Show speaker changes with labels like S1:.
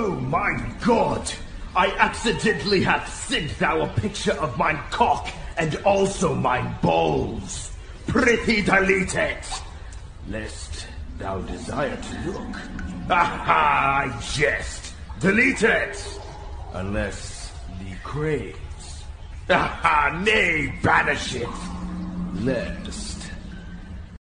S1: Oh my god! I accidentally have sent thou a picture of mine cock and also my balls. Prithee delete it, lest thou desire to look. Aha, I jest. Delete it, unless thee craves. Aha, nay, banish it, lest